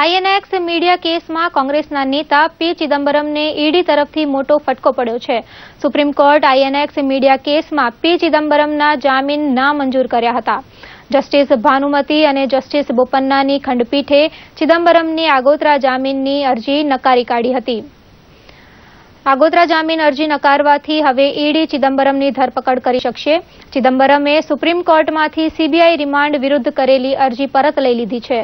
INX media કેસમાં કોંગ્રેસના નેતા પી ચિદમ્બરમને ઈડી તરફથી મોટો ફટકો પડ્યો છે. સુપ્રીમ કોર્ટ આઈએનએક્સ મીડિયા કેસમાં પી ચિદમ્બરમના જામીન નામંજૂર કર્યા હતા. જસ્ટિસ ભાનુમતી અને જસ્ટિસ બોપન્નાની ખંડપીઠે ચિદમ્બરમની આગોતરા જામીનની અરજી નકારી કાઢી હતી. આગોતરા જામીન અરજી નકારવાથી હવે ઈડી ચિદમ્બરમની ધરપકડ કરી શકશે. ચિદમ્બરમે સુપ્રીમ કોર્ટમાંથી સીબીઆઈ રિમાન્ડ વિરુદ્ધ કરેલી અરજી પરત લઈ લીધી છે.